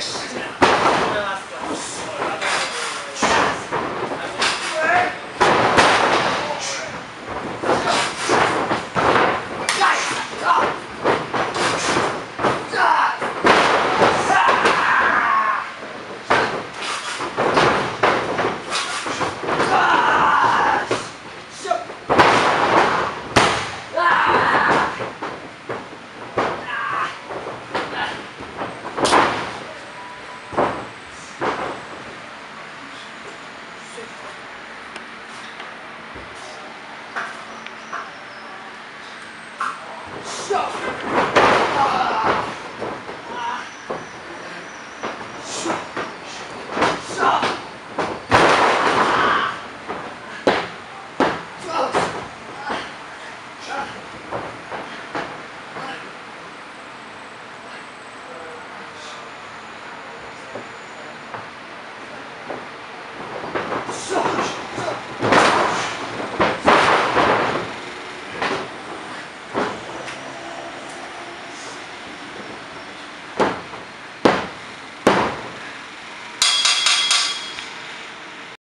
Yes. 小。